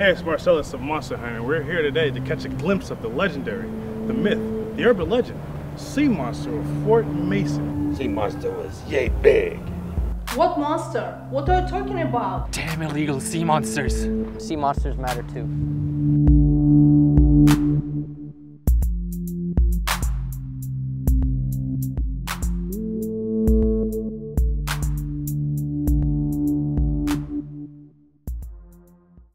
Hey, it's Marcellus of Monster Hunter. We're here today to catch a glimpse of the legendary, the myth, the urban legend, sea monster of Fort Mason. Sea monster was yay big. What monster? What are you talking about? Damn illegal sea monsters. Sea monsters matter too.